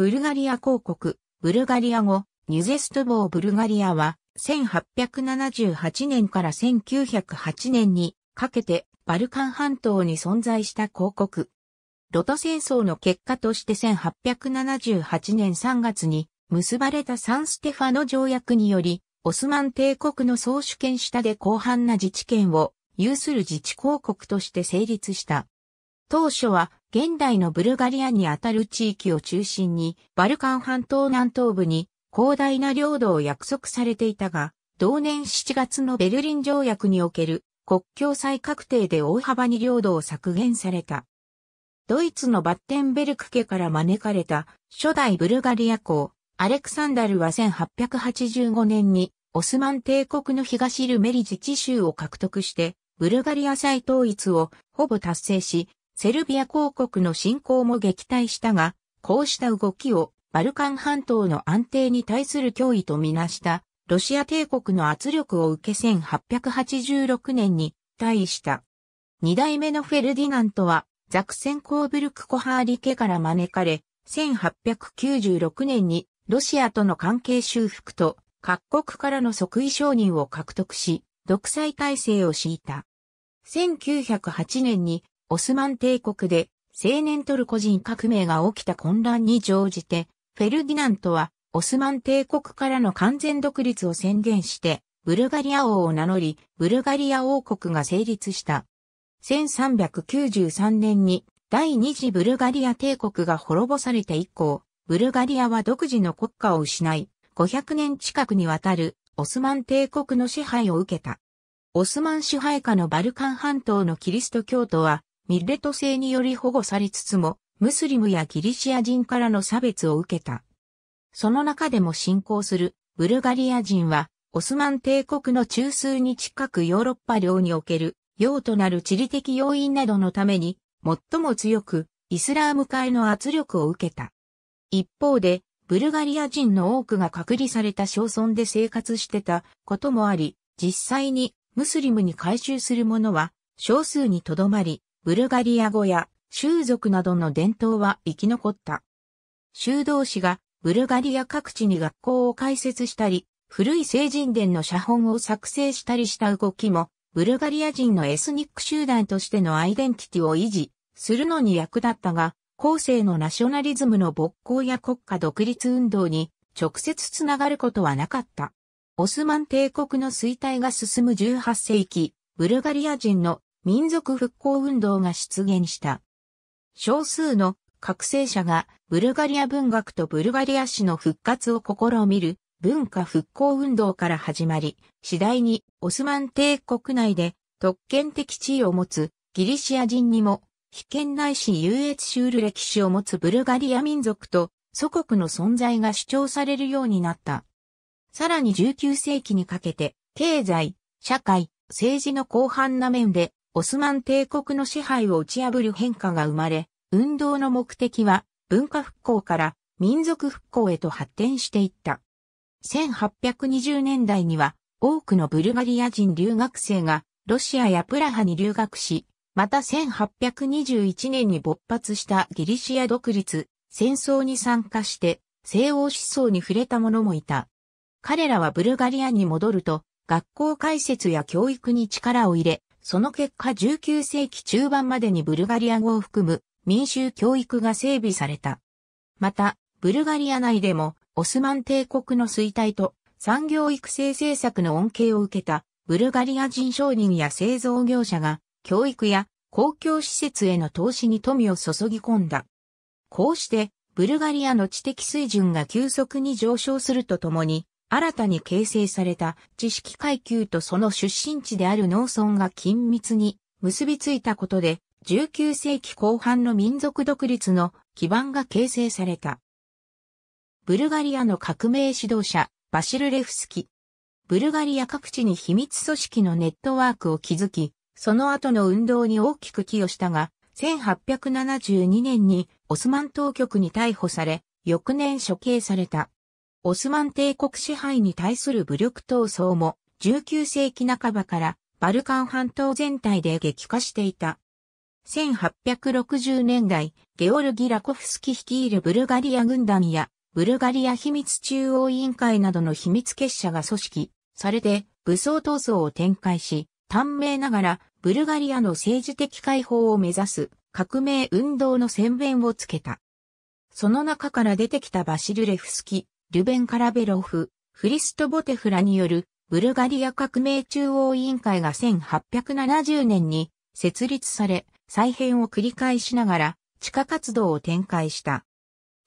ブルガリア公国、ブルガリア語、ニュゼストボーブルガリアは、1878年から1908年にかけてバルカン半島に存在した公国。ロト戦争の結果として1878年3月に結ばれたサンステファノ条約により、オスマン帝国の総主権下で広範な自治権を有する自治公国として成立した。当初は現代のブルガリアにあたる地域を中心にバルカン半島南東部に広大な領土を約束されていたが、同年7月のベルリン条約における国境再確定で大幅に領土を削減された。ドイツのバッテンベルク家から招かれた初代ブルガリア公、アレクサンダルは1885年にオスマン帝国の東ルメリ自治州を獲得して、ブルガリア再統一をほぼ達成し、セルビア公国の侵攻も撃退したが、こうした動きをバルカン半島の安定に対する脅威とみなしたロシア帝国の圧力を受け1886年に退位した。二代目のフェルディナントはザクセンコーブルクコハーリ家から招かれ、1896年にロシアとの関係修復と各国からの即位承認を獲得し、独裁体制を敷いた。1908年にオスマン帝国で青年トルコ人革命が起きた混乱に乗じて、フェルディナントはオスマン帝国からの完全独立を宣言して、ブルガリア王を名乗り、ブルガリア王国が成立した。1393年に第二次ブルガリア帝国が滅ぼされて以降、ブルガリアは独自の国家を失い、500年近くにわたるオスマン帝国の支配を受けた。オスマン支配下のバルカン半島のキリスト教徒は、ミッレト制により保護されつつも、ムスリムやギリシア人からの差別を受けた。その中でも信仰するブルガリア人は、オスマン帝国の中枢に近くヨーロッパ領における要となる地理的要因などのために、最も強くイスラーム界の圧力を受けた。一方で、ブルガリア人の多くが隔離された小村で生活してたこともあり、実際にムスリムに改宗する者は少数にとどまり、ブルガリア語や習俗などの伝統は生き残った。修道士がブルガリア各地に学校を開設したり、古い聖人殿の写本を作成したりした動きも、ブルガリア人のエスニック集団としてのアイデンティティを維持するのに役立ったが、後世のナショナリズムの勃興や国家独立運動に直接つながることはなかった。オスマン帝国の衰退が進む18世紀、ブルガリア人の民族復興運動が出現した。少数の覚醒者がブルガリア文学とブルガリア史の復活を試みる文化復興運動から始まり、次第にオスマン帝国内で特権的地位を持つギリシア人にも被験ないし優越シュール歴史を持つブルガリア民族と祖国の存在が主張されるようになった。さらに19世紀にかけて、経済、社会、政治の広範な面で、オスマン帝国の支配を打ち破る変化が生まれ、運動の目的は文化復興から民族復興へと発展していった。1820年代には多くのブルガリア人留学生がロシアやプラハに留学し、また1821年に勃発したギリシア独立、戦争に参加して西欧思想に触れた者もいた。彼らはブルガリアに戻ると学校開設や教育に力を入れ、その結果19世紀中盤までにブルガリア語を含む民衆教育が整備された。また、ブルガリア内でもオスマン帝国の衰退と産業育成政策の恩恵を受けたブルガリア人商人や製造業者が教育や公共施設への投資に富を注ぎ込んだ。こうしてブルガリアの知的水準が急速に上昇するとともに、新たに形成された知識階級とその出身地である農村が緊密に結びついたことで、19世紀後半の民族独立の基盤が形成された。ブルガリアの革命指導者、バシルレフスキ。ブルガリア各地に秘密組織のネットワークを築き、その後の運動に大きく寄与したが、1872年にオスマン当局に逮捕され、翌年処刑された。オスマン帝国支配に対する武力闘争も19世紀半ばからバルカン半島全体で激化していた。1860年代、ゲオルギ・ラコフスキ率いるブルガリア軍団や、ブルガリア秘密中央委員会などの秘密結社が組織されて武装闘争を展開し、短命ながらブルガリアの政治的解放を目指す革命運動の宣伝をつけた。その中から出てきたバシルレフスキ、ルベン・カラベロフ、フリスト・ボテフラによるブルガリア革命中央委員会が1870年に設立され、再編を繰り返しながら地下活動を展開した。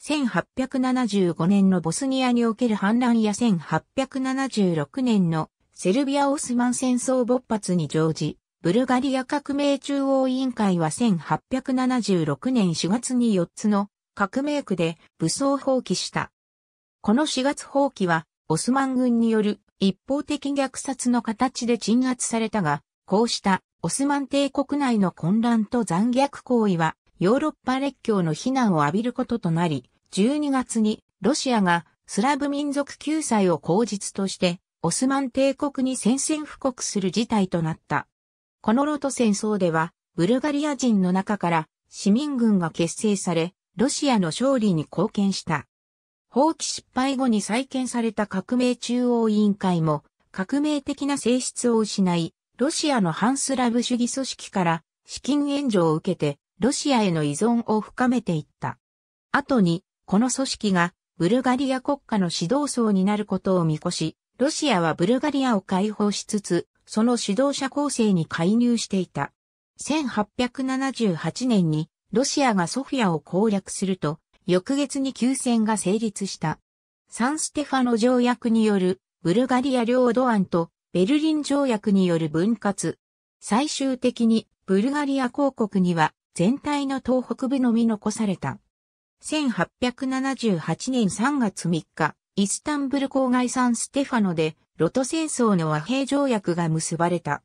1875年のボスニアにおける反乱や1876年のセルビア・オスマン戦争勃発に乗じ、ブルガリア革命中央委員会は1876年4月に4つの革命区で武装放棄した。この4月放棄はオスマン軍による一方的虐殺の形で鎮圧されたが、こうしたオスマン帝国内の混乱と残虐行為はヨーロッパ列強の非難を浴びることとなり、12月にロシアがスラブ民族救済を口実としてオスマン帝国に宣戦布告する事態となった。このロト戦争ではブルガリア人の中から市民軍が結成され、ロシアの勝利に貢献した。放棄失敗後に再建された革命中央委員会も革命的な性質を失い、ロシアの反スラブ主義組織から資金援助を受けてロシアへの依存を深めていった。後に、この組織がブルガリア国家の指導層になることを見越し、ロシアはブルガリアを解放しつつ、その指導者構成に介入していた。1878年にロシアがソフィアを攻略すると、翌月に休戦が成立した。サンステファノ条約によるブルガリア領土案とベルリン条約による分割。最終的にブルガリア公国には全体の東北部のみ残された。1878年3月3日、イスタンブル郊外サンステファノでロト戦争の和平条約が結ばれた。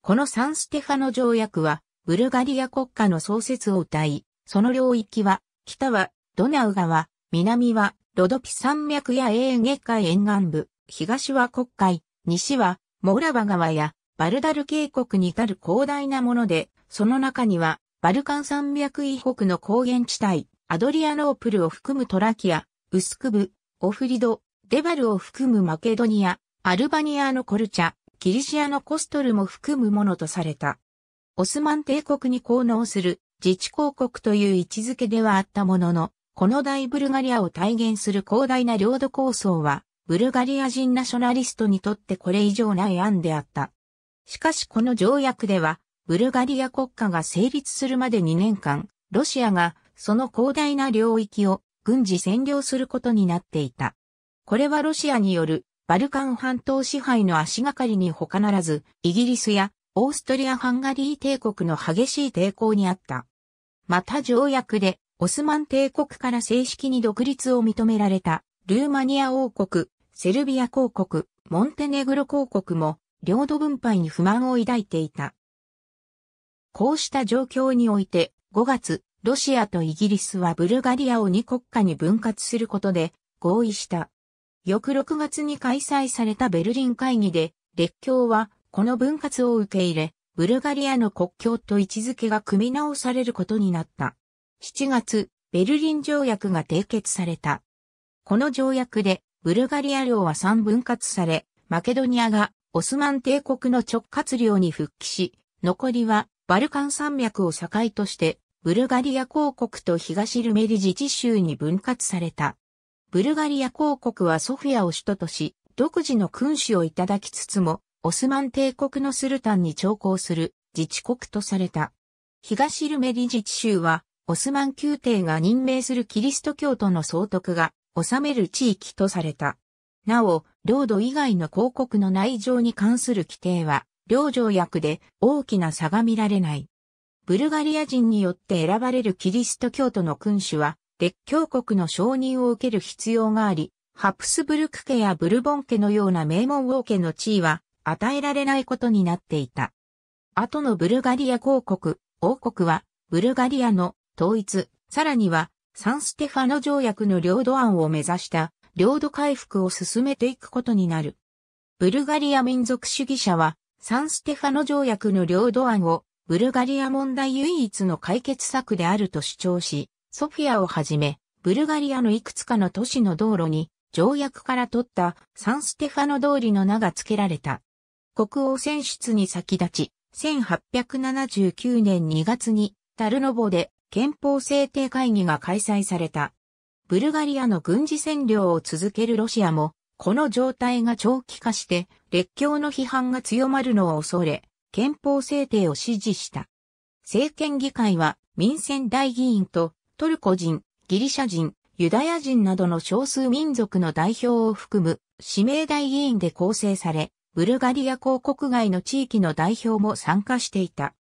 このサンステファノ条約はブルガリア国家の創設を謳い、その領域は北はドナウ川、南はロドピ山脈やエーゲ海沿岸部、東は黒海、西は、モーラバ川や、バルダル渓谷に至る広大なもので、その中には、バルカン山脈以北の高原地帯、アドリアノープルを含むトラキア、ウスクブ、オフリド、デバルを含むマケドニア、アルバニアのコルチャ、ギリシアのコストルも含むものとされた。オスマン帝国に効能する自治公国という位置づけではあったものの、この大ブルガリアを体現する広大な領土構想は、ブルガリア人ナショナリストにとってこれ以上ない案であった。しかしこの条約では、ブルガリア国家が成立するまで2年間、ロシアがその広大な領域を軍事占領することになっていた。これはロシアによるバルカン半島支配の足がかりに他ならず、イギリスやオーストリア・ハンガリー帝国の激しい抵抗にあった。また条約でオスマン帝国から正式に独立を認められたルーマニア王国、セルビア公国、モンテネグロ公国も領土分配に不満を抱いていた。こうした状況において5月、ロシアとイギリスはブルガリアを2国家に分割することで合意した。翌6月に開催されたベルリン会議で、列強はこの分割を受け入れ、ブルガリアの国境と位置づけが組み直されることになった。7月、ベルリン条約が締結された。この条約でブルガリア領は3分割され、マケドニアがオスマン帝国の直轄領に復帰し、残りはバルカン山脈を境として、ブルガリア公国と東ルメリ自治州に分割された。ブルガリア公国はソフィアを首都とし、独自の君主をいただきつつも、オスマン帝国のスルタンに徴工する自治国とされた。東ルメリ自治州は、オスマン宮廷が任命するキリスト教徒の総督が治める地域とされた。なお、領土以外の公国の内情に関する規定は、領条約で大きな差が見られない。ブルガリア人によって選ばれるキリスト教徒の君主は、列強国の承認を受ける必要があり、ハプスブルク家やブルボン家のような名門王家の地位は与えられないことになっていた。後のブルガリア公国、王国は、ブルガリアの統一、さらにはサンステファノ条約の領土案を目指した領土回復を進めていくことになる。ブルガリア民族主義者はサンステファノ条約の領土案をブルガリア問題唯一の解決策であると主張し、ソフィアをはじめ、ブルガリアのいくつかの都市の道路に条約から取ったサンステファノ通りの名が付けられた。国王選出に先立ち、1879年2月にタルノボで憲法制定会議が開催された。ブルガリアの軍事占領を続けるロシアも、この状態が長期化して列強の批判が強まるのを恐れ、憲法制定を支持した。政権議会は民選大議員とトルコ人、ギリシャ人、ユダヤ人などの少数民族の代表を含む指名大議員で構成され、ブルガリア公国外の地域の代表も参加していた。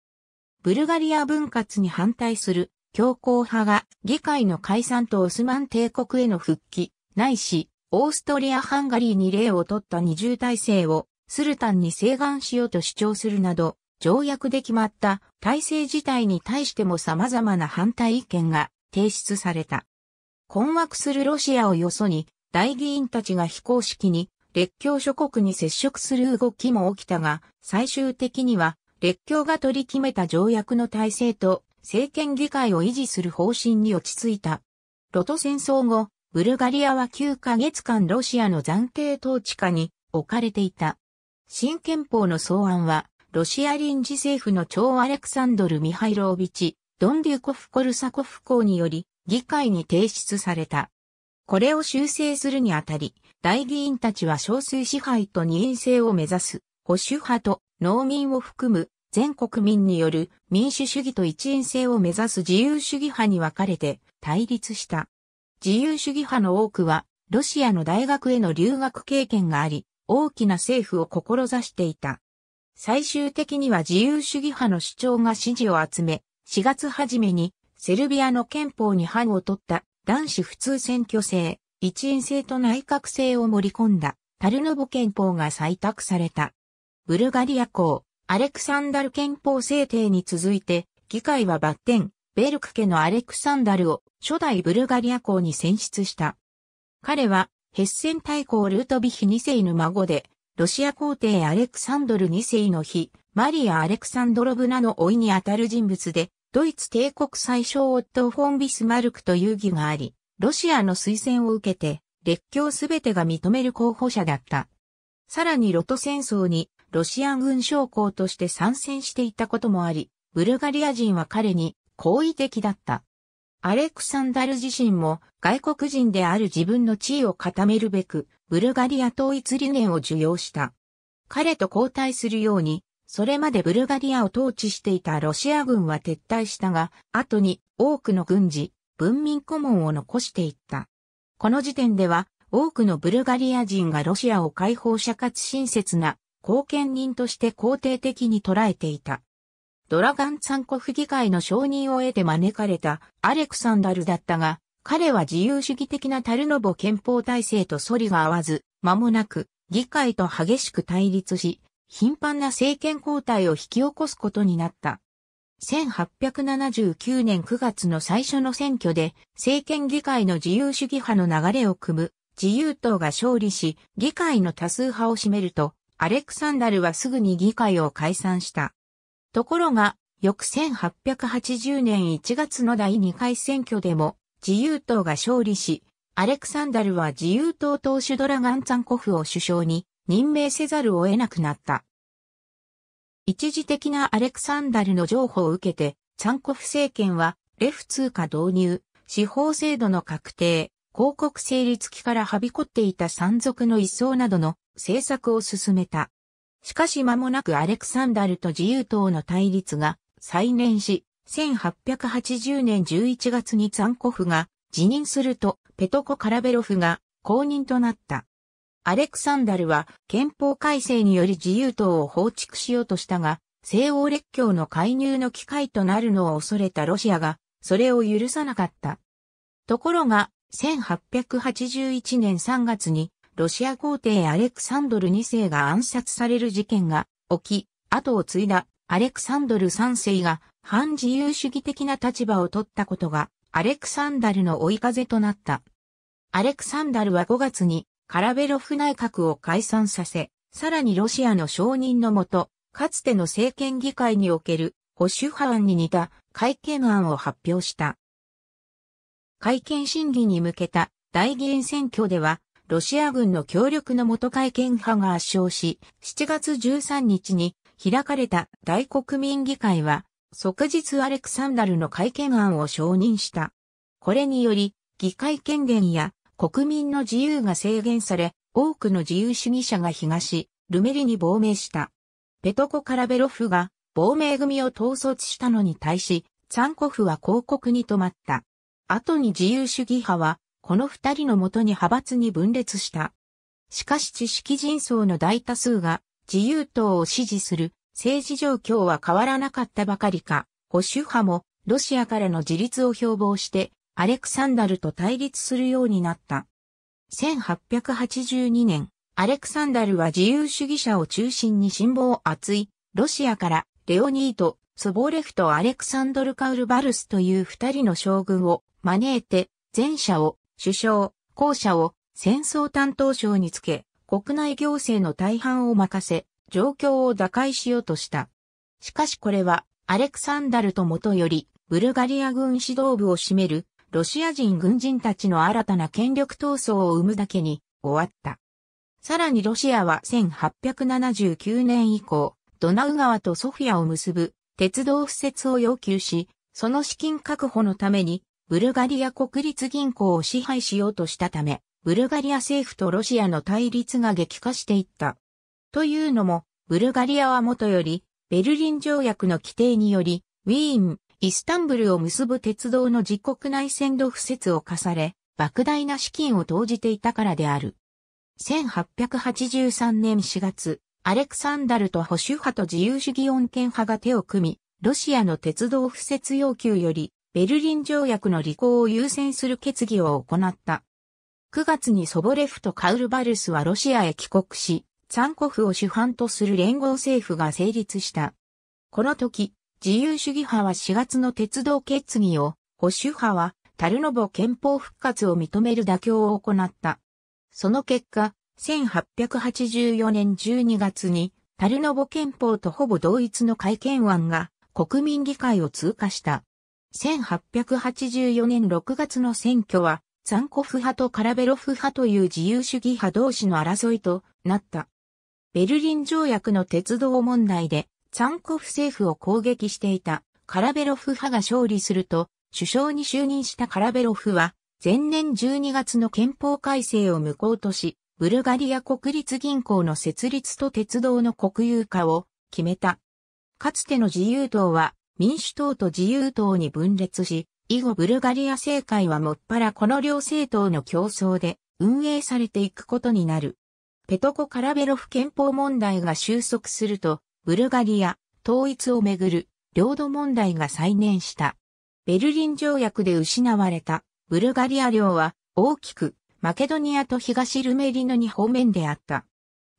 ブルガリア分割に反対する強硬派が議会の解散とオスマン帝国への復帰、ないし、オーストリア・ハンガリーに例を取った二重体制をスルタンに請願しようと主張するなど、条約で決まった体制自体に対しても様々な反対意見が提出された。困惑するロシアをよそに、大議員たちが非公式に列強諸国に接触する動きも起きたが、最終的には列強が取り決めた条約の体制と政権議会を維持する方針に落ち着いた。ロト戦争後、ブルガリアは9ヶ月間ロシアの暫定統治下に置かれていた。新憲法の草案は、ロシア臨時政府の超アレクサンドル・ミハイロービチ、ドンデュコフ・コルサコフ公により、議会に提出された。これを修正するにあたり、大議員たちは少数支配と二院制を目指す、保守派と農民を含む全国民による民主主義と一員制を目指す自由主義派に分かれて対立した。自由主義派の多くは、ロシアの大学への留学経験があり、大きな政府を志していた。最終的には自由主義派の主張が支持を集め、4月初めにセルビアの憲法に反を取った男子普通選挙制、一員制と内閣制を盛り込んだタルノボ憲法が採択された。ブルガリア公、アレクサンダル憲法制定に続いて、議会はバッテン、ベルク家のアレクサンダルを初代ブルガリア公に選出した。彼は、ヘッセン大公ルートビヒ2世の孫で、ロシア皇帝アレクサンドル2世の日、マリア・アレクサンドロブナの甥にあたる人物で、ドイツ帝国最小オットー・フォン・ビスマルクという義があり、ロシアの推薦を受けて、列強すべてが認める候補者だった。さらにロト戦争にロシア軍将校として参戦していたこともあり、ブルガリア人は彼に好意的だった。アレクサンダル自身も外国人である自分の地位を固めるべく、ブルガリア統一理念を受容した。彼と交代するように、それまでブルガリアを統治していたロシア軍は撤退したが、後に多くの軍事、文民顧問を残していった。この時点では、多くのブルガリア人がロシアを解放者かつ親切な貢献人として肯定的に捉えていた。ドラガンツァンコフ議会の承認を得て招かれたアレクサンダルだったが、彼は自由主義的なタルノボ憲法体制と反りが合わず、間もなく議会と激しく対立し、頻繁な政権交代を引き起こすことになった。1879年9月の最初の選挙で政権議会の自由主義派の流れを組む自由党が勝利し、議会の多数派を占めると、アレクサンダルはすぐに議会を解散した。ところが、翌1880年1月の第2回選挙でも自由党が勝利し、アレクサンダルは自由党党首ドラガンツァンコフを首相に任命せざるを得なくなった。一時的なアレクサンダルの情報を受けて、ツァンコフ政権は、レフ通貨導入、司法制度の確定、広告成立期からはびこっていた山賊の一掃などの政策を進めた。しかし間もなくアレクサンダルと自由党の対立が再燃し、1880年11月にツァンコフが辞任すると、ペトコ・カラベロフが公認となった。アレクサンダルは憲法改正により自由党を放逐しようとしたが、西欧列強の介入の機会となるのを恐れたロシアが、それを許さなかった。ところが、1881年3月に、ロシア皇帝アレクサンドル2世が暗殺される事件が起き、後を継いだアレクサンドル3世が反自由主義的な立場を取ったことが、アレクサンダルの追い風となった。アレクサンダルは5月にカラベロフ内閣を解散させ、さらにロシアの承認のもと、かつての政権議会における保守派案に似た改憲案を発表した。改憲審議に向けた大議員選挙では、ロシア軍の協力の元改憲派が圧勝し、7月13日に開かれた大国民議会は、即日アレクサンダルの改憲案を承認した。これにより、議会権限や国民の自由が制限され、多くの自由主義者が東、ルメリに亡命した。ペトコ・カラベロフが亡命組を統率したのに対し、ツァンコフは広告に止まった。後に自由主義派は、この二人のもとに派閥に分裂した。しかし知識人層の大多数が自由党を支持する政治状況は変わらなかったばかりか、保守派もロシアからの自立を標榜してアレクサンダルと対立するようになった。1882年、アレクサンダルは自由主義者を中心に辛抱厚い、ロシアからレオニート、ソボレフとアレクサンドル・カウルバルスという二人の将軍を招いて、前者を首相、後者を戦争担当省につけ、国内行政の大半を任せ、状況を打開しようとした。しかしこれは、アレクサンダルと元より、ブルガリア軍指導部を占めるロシア人軍人たちの新たな権力闘争を生むだけに終わった。さらにロシアは1879年以降、ドナウ川とソフィアを結ぶ鉄道敷設を要求し、その資金確保のためにブルガリア国立銀行を支配しようとしたため、ブルガリア政府とロシアの対立が激化していった。というのも、ブルガリアはもとより、ベルリン条約の規定により、ウィーン、イスタンブルを結ぶ鉄道の自国内線路敷設を課され、莫大な資金を投じていたからである。1883年4月、アレクサンダルと保守派と自由主義穏健派が手を組み、ロシアの鉄道敷設要求より、ベルリン条約の履行を優先する決議を行った。9月にソボレフとカウルバルスはロシアへ帰国し、ツァンコフを主犯とする連合政府が成立した。この時、自由主義派は4月の鉄道決議を、保守派はタルノボ憲法復活を認める妥協を行った。その結果、1884年12月にタルノボ憲法とほぼ同一の改憲案が国民議会を通過した。1884年6月の選挙はザンコフ派とカラベロフ派という自由主義派同士の争いとなった。ベルリン条約の鉄道問題でツァンコフ政府を攻撃していたカラベロフ派が勝利すると、首相に就任したカラベロフは、前年12月の憲法改正を無効とし、ブルガリア国立銀行の設立と鉄道の国有化を決めた。かつての自由党は民主党と自由党に分裂し、以後ブルガリア政界はもっぱらこの両政党の競争で運営されていくことになる。ペトコ・カラベロフ憲法問題が収束すると、ブルガリア、統一をめぐる領土問題が再燃した。ベルリン条約で失われたブルガリア領は大きくマケドニアと東ルメリの2方面であった。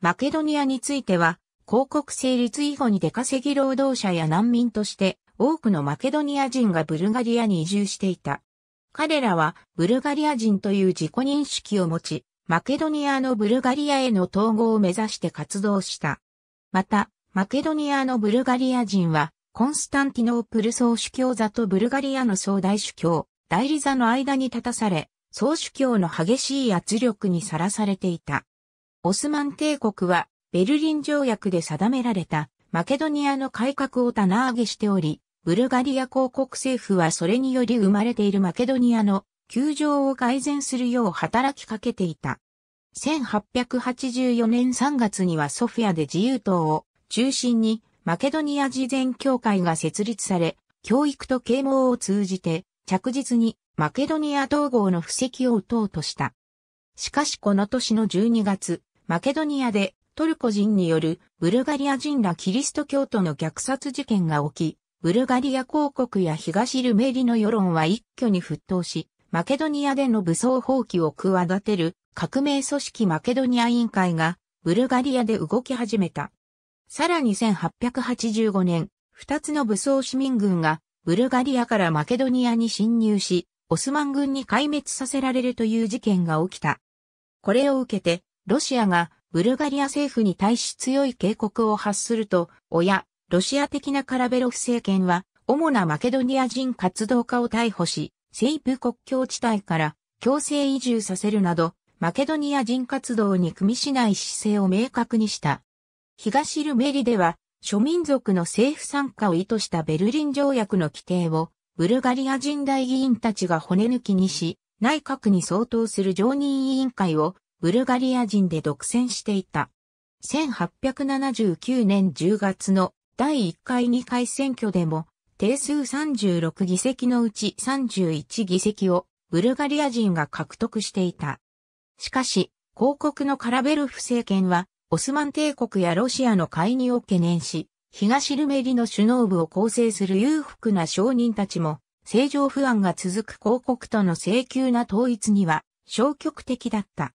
マケドニアについては広告成立以後に出稼ぎ労働者や難民として多くのマケドニア人がブルガリアに移住していた。彼らはブルガリア人という自己認識を持ち、マケドニアのブルガリアへの統合を目指して活動した。また、マケドニアのブルガリア人は、コンスタンティノープル総主教座とブルガリアの総大主教、代理座の間に立たされ、総主教の激しい圧力にさらされていた。オスマン帝国は、ベルリン条約で定められた、マケドニアの改革を棚上げしており、ブルガリア公国政府はそれにより生まれているマケドニアの窮状を改善するよう働きかけていた。1884年3月にはソフィアで自由党を中心にマケドニア事前協会が設立され、教育と啓蒙を通じて着実にマケドニア統合の布石を打とうとした。しかしこの年の12月、マケドニアでトルコ人によるブルガリア人らキリスト教徒の虐殺事件が起き、ブルガリア公国や東ルメリの世論は一挙に沸騰し、マケドニアでの武装放棄を企てる革命組織マケドニア委員会がブルガリアで動き始めた。さらに1885年、二つの武装市民軍がブルガリアからマケドニアに侵入し、オスマン軍に壊滅させられるという事件が起きた。これを受けて、ロシアがブルガリア政府に対し強い警告を発すると、親、ロシア的なカラベロフ政権は、主なマケドニア人活動家を逮捕し、西部国境地帯から強制移住させるなど、マケドニア人活動に組みしない姿勢を明確にした。東ルメリでは、諸民族の政府参加を意図したベルリン条約の規定を、ブルガリア人大議員たちが骨抜きにし、内閣に相当する常任委員会をブルガリア人で独占していた。1879年10月の第1回2回選挙でも、定数36議席のうち31議席をブルガリア人が獲得していた。しかし、広告のカラベルフ政権は、オスマン帝国やロシアの介入を懸念し、東ルメリの首脳部を構成する裕福な商人たちも、政情不安が続く広告との請求な統一には消極的だった。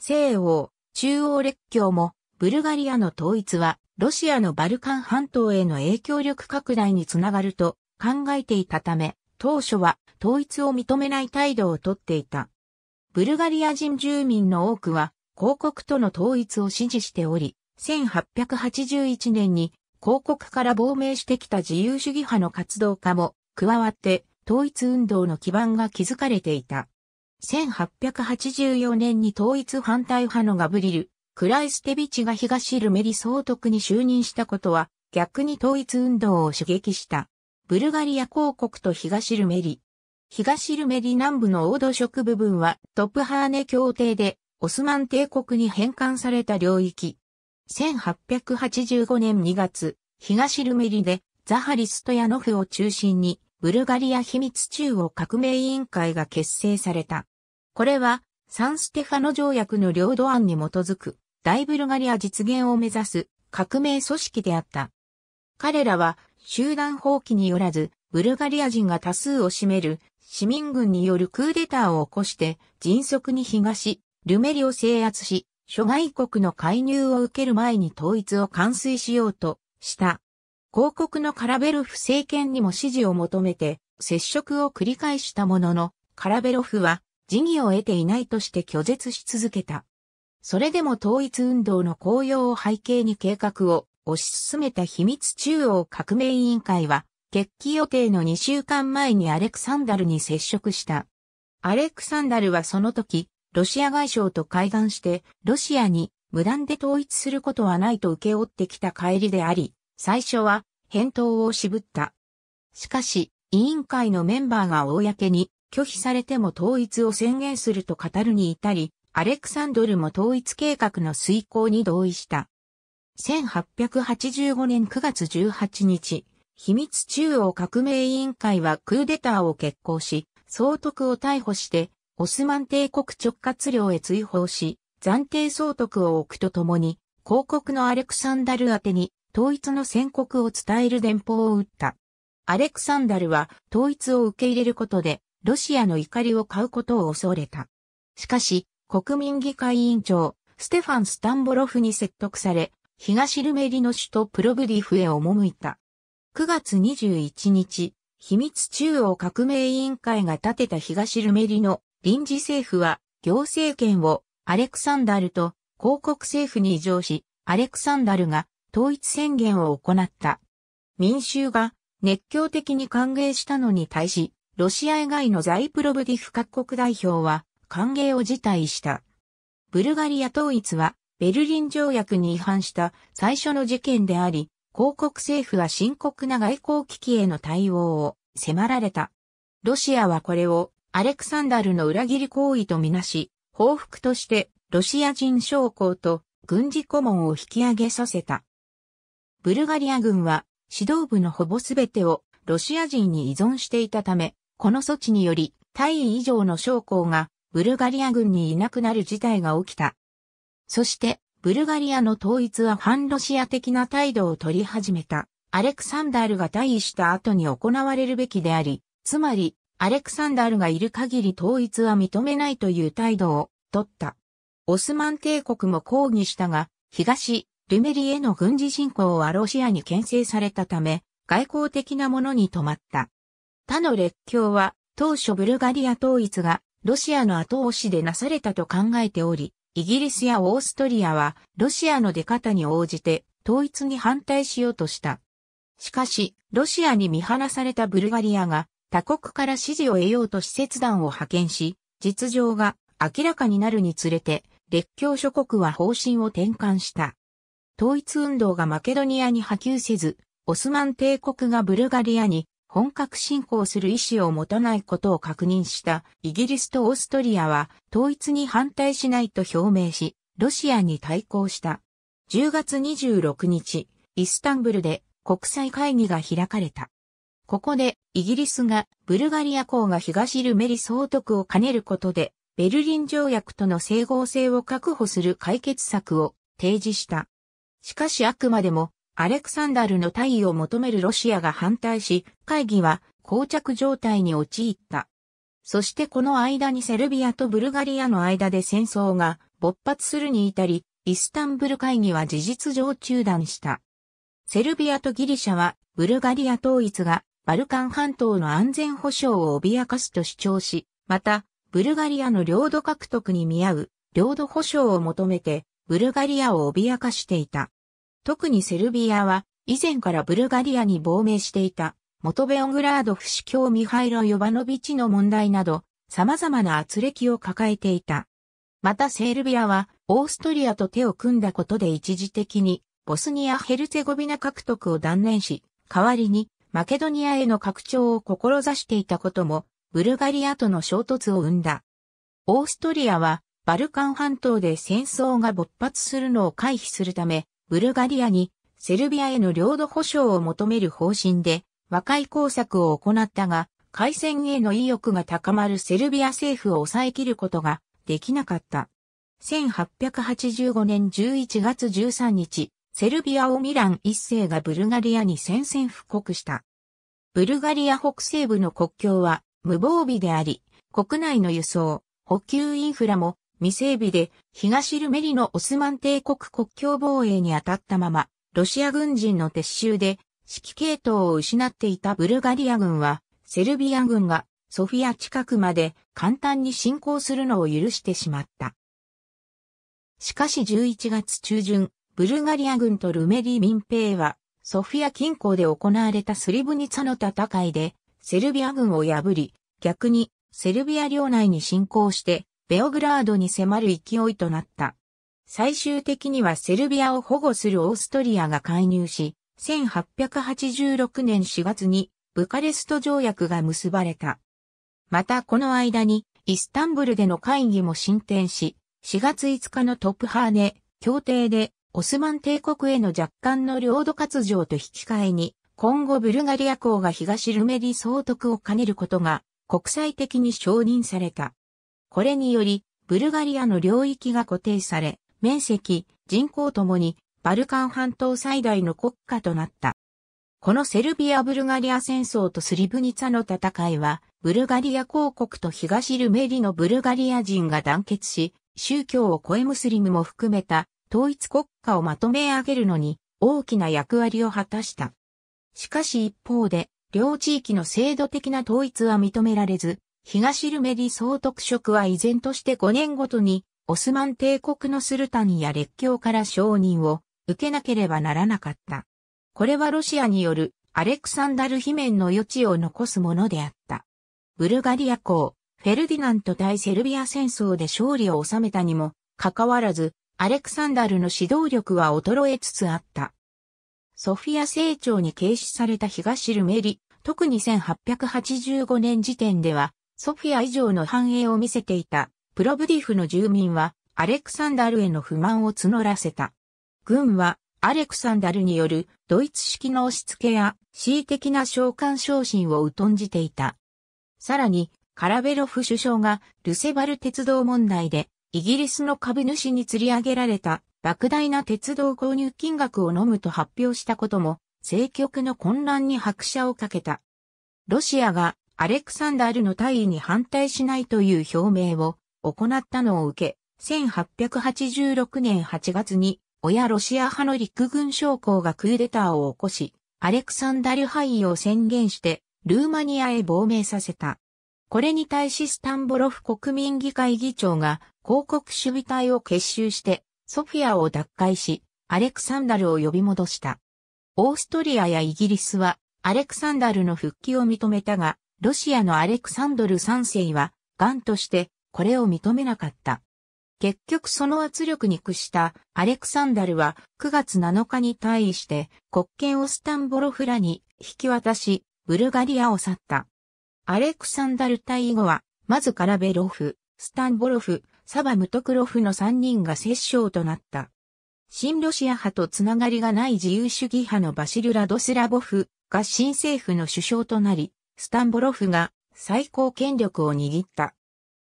西欧、中央列強も、ブルガリアの統一は、ロシアのバルカン半島への影響力拡大につながると考えていたため、当初は統一を認めない態度をとっていた。ブルガリア人住民の多くは、広告との統一を支持しており、1881年に広告から亡命してきた自由主義派の活動家も加わって統一運動の基盤が築かれていた。1884年に統一反対派のガブリル、クライステビチが東ルメリ総督に就任したことは逆に統一運動を刺激した。ブルガリア公国と東ルメリ。東ルメリ南部の黄土色部分はトップハーネ協定でオスマン帝国に返還された領域。1885年2月、東ルメリでザハリストヤノフを中心にブルガリア秘密中央革命委員会が結成された。これは、サンステファノ条約の領土案に基づく、大ブルガリア実現を目指す革命組織であった。彼らは、集団放棄によらず、ブルガリア人が多数を占める市民軍によるクーデターを起こして、迅速に東、ルメリを制圧し、諸外国の介入を受ける前に統一を完遂しようとした。広告のカラベロフ政権にも支持を求めて接触を繰り返したものの、カラベロフは辞儀を得ていないとして拒絶し続けた。それでも統一運動の公用を背景に計画を推し進めた秘密中央革命委員会は、決起予定の2週間前にアレクサンダルに接触した。アレクサンダルはその時、ロシア外相と会談して、ロシアに無断で統一することはないと受け負ってきた帰りであり、最初は返答を渋った。しかし、委員会のメンバーが公に拒否されても統一を宣言すると語るに至り、アレクサンドルも統一計画の遂行に同意した。1885年9月18日、秘密中央革命委員会はクーデターを決行し、総督を逮捕して、オスマン帝国直轄領へ追放し、暫定総督を置くとともに、広告のアレクサンダル宛てに統一の宣告を伝える電報を打った。アレクサンダルは統一を受け入れることでロシアの怒りを買うことを恐れた。しかし、国民議会委員長、ステファン・スタンボロフに説得され、東ルメリの首都プロブディフへ赴いた。9月21日、秘密中央革命委員会が建てた東ルメリの臨時政府は行政権をアレクサンダルと広告政府に移譲し、アレクサンダルが統一宣言を行った。民衆が熱狂的に歓迎したのに対し、ロシア以外のザイプロブディフ各国代表は歓迎を辞退した。ブルガリア統一はベルリン条約に違反した最初の事件であり、広告政府は深刻な外交危機への対応を迫られた。ロシアはこれをアレクサンダルの裏切り行為とみなし、報復としてロシア人将校と軍事顧問を引き上げさせた。ブルガリア軍は指導部のほぼすべてをロシア人に依存していたため、この措置により、大位以上の将校がブルガリア軍にいなくなる事態が起きた。そして、ブルガリアの統一は反ロシア的な態度を取り始めた。アレクサンダルが退位した後に行われるべきであり、つまり、アレクサンダルがいる限り統一は認めないという態度を取った。オスマン帝国も抗議したが、東、ルメリへの軍事侵攻はロシアに牽制されたため、外交的なものに止まった。他の列強は、当初ブルガリア統一がロシアの後押しでなされたと考えており、イギリスやオーストリアはロシアの出方に応じて統一に反対しようとした。しかし、ロシアに見放されたブルガリアが他国から支持を得ようと使節団を派遣し、実情が明らかになるにつれて、列強諸国は方針を転換した。統一運動がマケドニアに波及せず、オスマン帝国がブルガリアに本格侵攻する意思を持たないことを確認したイギリスとオーストリアは統一に反対しないと表明し、ロシアに対抗した。10月26日、イスタンブルで国際会議が開かれた。ここでイギリスがブルガリア公が東ルメリ総督を兼ねることでベルリン条約との整合性を確保する解決策を提示した。しかしあくまでもアレクサンダルの退位を求めるロシアが反対し、会議は膠着状態に陥った。そしてこの間にセルビアとブルガリアの間で戦争が勃発するに至り、イスタンブル会議は事実上中断した。セルビアとギリシャはブルガリア統一がバルカン半島の安全保障を脅かすと主張し、また、ブルガリアの領土獲得に見合う領土補償を求めて、ブルガリアを脅かしていた。特にセルビアは以前からブルガリアに亡命していた元ベオングラード不死教ミハイロ・ヨバノビチの問題など様々な圧力を抱えていた。またセルビアはオーストリアと手を組んだことで一時的にボスニア・ヘルツェゴビナ獲得を断念し、代わりにマケドニアへの拡張を志していたこともブルガリアとの衝突を生んだ。オーストリアはバルカン半島で戦争が勃発するのを回避するため、ブルガリアにセルビアへの領土補償を求める方針で和解工作を行ったが、開戦への意欲が高まるセルビア政府を抑え切ることができなかった。1885年11月13日、セルビア王ミラン一世がブルガリアに宣戦布告した。ブルガリア北西部の国境は無防備であり、国内の輸送、補給インフラも未整備で東ルメリのオスマン帝国国境防衛に当たったまま、ロシア軍人の撤収で指揮系統を失っていたブルガリア軍は、セルビア軍がソフィア近くまで簡単に侵攻するのを許してしまった。しかし11月中旬、ブルガリア軍とルメリ民兵は、ソフィア近郊で行われたスリブニツァの戦いで、セルビア軍を破り、逆にセルビア領内に侵攻してベオグラードに迫る勢いとなった。最終的にはセルビアを保護するオーストリアが介入し、1886年4月にブカレスト条約が結ばれた。またこの間にイスタンブルでの会議も進展し、4月5日のトップハーネ協定でオスマン帝国への若干の領土割譲と引き換えに、今後ブルガリア公が東ルメリ総督を兼ねることが国際的に承認された。これにより、ブルガリアの領域が固定され、面積、人口ともにバルカン半島最大の国家となった。このセルビア・ブルガリア戦争とスリブニツァの戦いは、ブルガリア公国と東ルメリのブルガリア人が団結し、宗教を超えムスリムも含めた統一国家をまとめ上げるのに大きな役割を果たした。しかし一方で、両地域の制度的な統一は認められず、東ルメリ総督職は依然として5年ごとにオスマン帝国のスルタンや列強から承認を受けなければならなかった。これはロシアによるアレクサンダル罷免の余地を残すものであった。ブルガリア公、フェルディナント対セルビア戦争で勝利を収めたにもかかわらず、アレクサンダルの指導力は衰えつつあった。ソフィア成長に軽視された東ルメリ、特に1885年時点ではソフィア以上の繁栄を見せていたプロブディフの住民はアレクサンダルへの不満を募らせた。軍はアレクサンダルによるドイツ式の押し付けや恣意的な召喚昇進を疎んじていた。さらにカラベロフ首相がルセバル鉄道問題でイギリスの株主に釣り上げられた莫大な鉄道購入金額を飲むと発表したことも政局の混乱に拍車をかけた。ロシアがアレクサンダルの退位に反対しないという表明を行ったのを受け、1886年8月に親ロシア派の陸軍将校がクーデターを起こし、アレクサンダル廃位を宣言してルーマニアへ亡命させた。これに対しスタンボロフ国民議会議長が広告守備隊を結集してソフィアを奪回し、アレクサンダルを呼び戻した。オーストリアやイギリスはアレクサンダルの復帰を認めたが、ロシアのアレクサンドル3世は、ガンとしてこれを認めなかった。結局その圧力に屈したアレクサンダルは9月7日に対して国権をスタンボロフらに引き渡し、ブルガリアを去った。アレクサンダル隊以後は、まずカラベロフ、スタンボロフ、サバムトクロフの3人が摂政となった。新ロシア派とつながりがない自由主義派のバシル・ラドスラボフが新政府の首相となり、スタンボロフが最高権力を握った。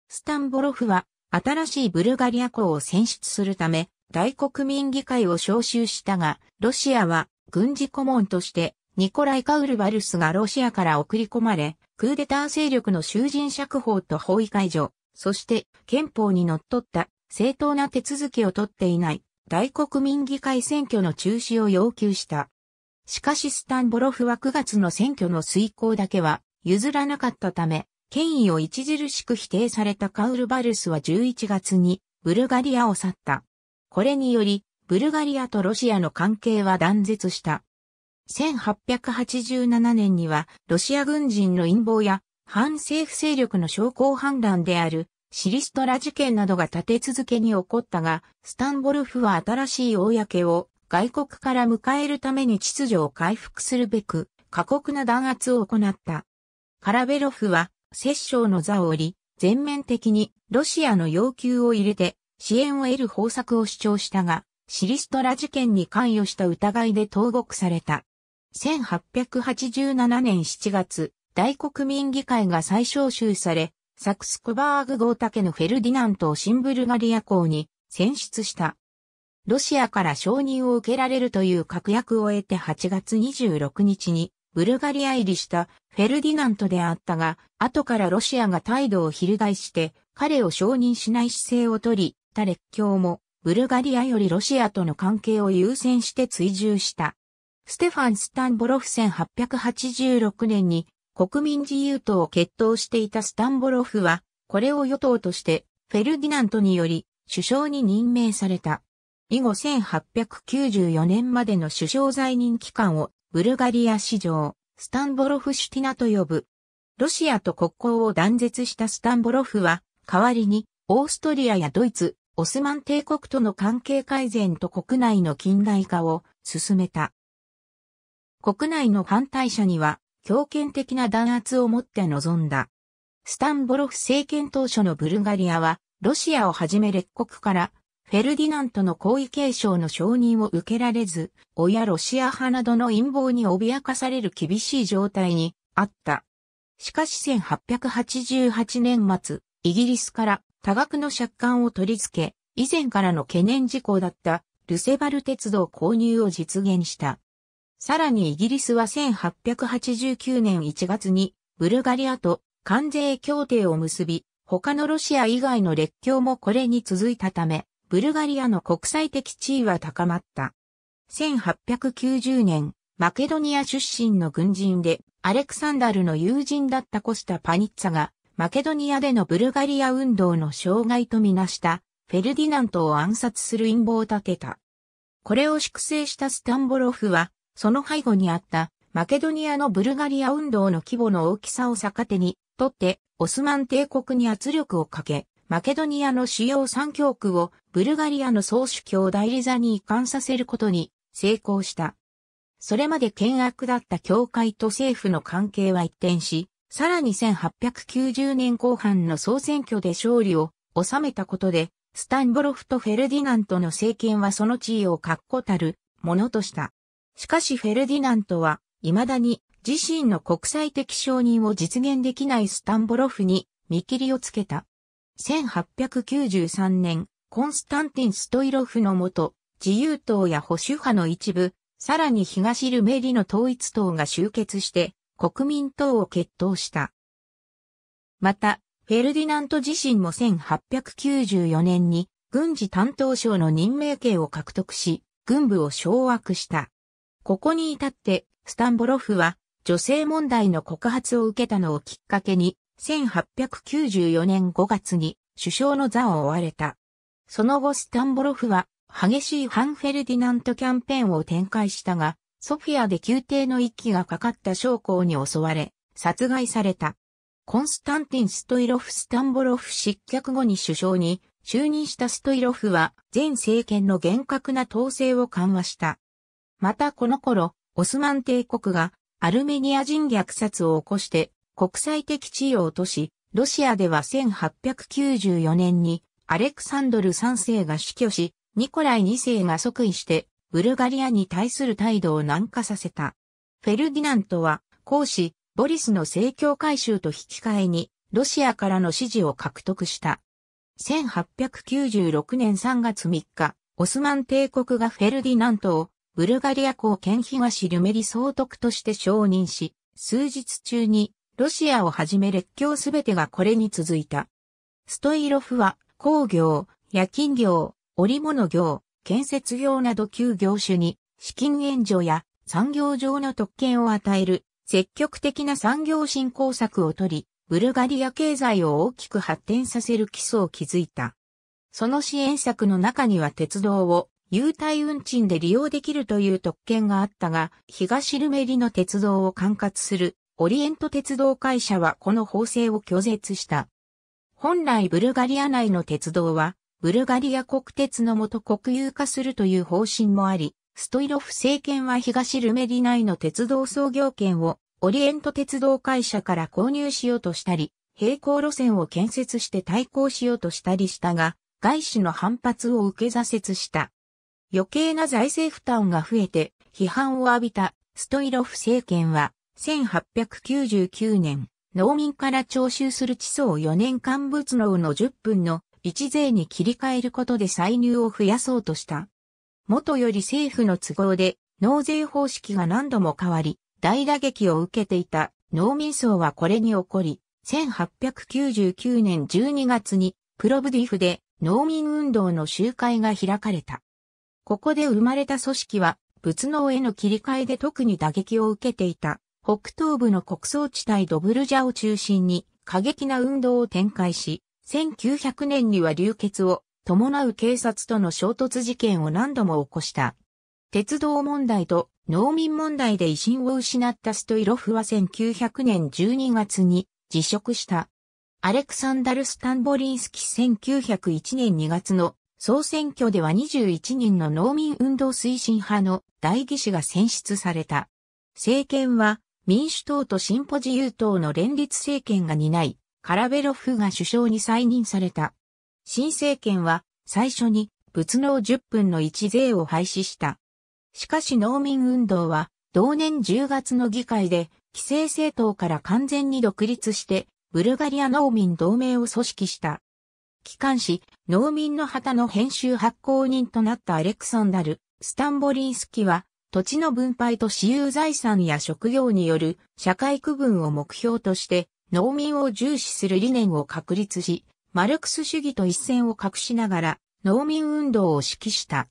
スタンボロフは新しいブルガリア公を選出するため大国民議会を招集したが、ロシアは軍事顧問としてニコライ・カウルバルスがロシアから送り込まれ、クーデター勢力の囚人釈放と包囲解除、そして憲法に則っった正当な手続きを取っていない大国民議会選挙の中止を要求した。しかしスタンボロフは9月の選挙の遂行だけは譲らなかったため、権威を著しく否定されたカウルバルスは11月にブルガリアを去った。これにより、ブルガリアとロシアの関係は断絶した。1887年には、ロシア軍人の陰謀や、反政府勢力の証拠反乱である、シリストラ事件などが立て続けに起こったが、スタンボルフは新しい公を外国から迎えるために秩序を回復するべく、過酷な弾圧を行った。カラベロフは摂政の座を降り、全面的にロシアの要求を入れて支援を得る方策を主張したが、シリストラ事件に関与した疑いで投獄された。1887年7月、大国民議会が再招集され、サクスコバーグ豪竹のフェルディナントを新ブルガリア公に選出した。ロシアから承認を受けられるという確約を得て8月26日にブルガリア入りしたフェルディナントであったが、後からロシアが態度を翻して彼を承認しない姿勢をとり、た列強もブルガリアよりロシアとの関係を優先して追従した。ステファン・スタンボロフ1886年に国民自由党を決闘していたスタンボロフは、これを与党としてフェルディナントにより首相に任命された。以後1894年までの首相在任期間をブルガリア史上、スタンボロフシュティナと呼ぶ。ロシアと国交を断絶したスタンボロフは、代わりに、オーストリアやドイツ、オスマン帝国との関係改善と国内の近代化を進めた。国内の反対者には、強権的な弾圧をもって臨んだ。スタンボロフ政権当初のブルガリアは、ロシアをはじめ列国からフェルディナントの皇位継承の承認を受けられず、親ロシア派などの陰謀に脅かされる厳しい状態にあった。しかし1888年末、イギリスから多額の借款を取り付け、以前からの懸念事項だったルセバル鉄道購入を実現した。さらにイギリスは1889年1月にブルガリアと関税協定を結び、他のロシア以外の列強もこれに続いたため、ブルガリアの国際的地位は高まった。1890年、マケドニア出身の軍人で、アレクサンダルの友人だったコスタ・パニッツァが、マケドニアでのブルガリア運動の障害とみなしたフェルディナントを暗殺する陰謀を立てた。これを粛清したスタンボロフは、その背後にあったマケドニアのブルガリア運動の規模の大きさを逆手に、とってオスマン帝国に圧力をかけ、マケドニアの主要三教区をブルガリアの総主教代理座に移管させることに成功した。それまで険悪だった教会と政府の関係は一転し、さらに1890年後半の総選挙で勝利を収めたことで、スタンボロフとフェルディナントの政権はその地位を確固たるものとした。しかしフェルディナントは、未だに自身の国際的承認を実現できないスタンボロフに見切りをつけた。1893年、コンスタンティン・ストイロフのもと、自由党や保守派の一部、さらに東ルメリの統一党が集結して国民党を決闘した。また、フェルディナント自身も1894年に軍事担当省の任命権を獲得し、軍部を掌握した。ここに至って、スタンボロフは女性問題の告発を受けたのをきっかけに、1894年5月に首相の座を追われた。その後スタンボロフは激しい反フェルディナントキャンペーンを展開したが、ソフィアで宮廷の一揆がかかった将校に襲われ、殺害された。コンスタンティン・ストイロフ・スタンボロフ失脚後に首相に就任したストイロフは前政権の厳格な統制を緩和した。またこの頃、オスマン帝国がアルメニア人虐殺を起こして国際的地位を落とし、ロシアでは1894年にアレクサンドル3世が死去し、ニコライ2世が即位してブルガリアに対する態度を軟化させた。フェルディナントは、公使、ボリスの政教改修と引き換えに、ロシアからの支持を獲得した。1896年3月3日、オスマン帝国がフェルディナントを、ブルガリア公兼東ルメリ総督として承認し、数日中に、ロシアをはじめ列強すべてがこれに続いた。ストイロフは、工業、夜勤業、織物業、建設業など旧業種に資金援助や産業上の特権を与える積極的な産業振興策を取り、ブルガリア経済を大きく発展させる基礎を築いた。その支援策の中には鉄道を優待運賃で利用できるという特権があったが、東ルメリの鉄道を管轄するオリエント鉄道会社はこの法制を拒絶した。本来ブルガリア内の鉄道はブルガリア国鉄のもと国有化するという方針もあり、ストイロフ政権は東ルメリ内の鉄道創業権をオリエント鉄道会社から購入しようとしたり、並行路線を建設して対抗しようとしたりしたが、外資の反発を受け挫折した。余計な財政負担が増えて批判を浴びたストイロフ政権は1899年、農民から徴収する地層4年間物農の10分の一税に切り替えることで歳入を増やそうとした。元より政府の都合で納税方式が何度も変わり、大打撃を受けていた農民層はこれに起こり、1899年12月にプロブディフで農民運動の集会が開かれた。ここで生まれた組織は仏農への切り替えで特に打撃を受けていた北東部の国葬地帯ドブルジャを中心に過激な運動を展開し、1900年には流血を伴う警察との衝突事件を何度も起こした。鉄道問題と農民問題で威信を失ったストイロフは1900年12月に辞職した。アレクサンダル・スタンボリンスキ1901年2月の総選挙では21人の農民運動推進派の代議士が選出された。政権は民主党と進歩自由党の連立政権が担い、カラベロフが首相に再任された。新政権は最初に仏農10分の1税を廃止した。しかし農民運動は同年10月の議会で規制政党から完全に独立してブルガリア農民同盟を組織した。機関紙農民の旗の編集発行人となったアレクサンダル・スタンボリンスキは土地の分配と私有財産や職業による社会区分を目標として農民を重視する理念を確立し、マルクス主義と一線を画しながら農民運動を指揮した。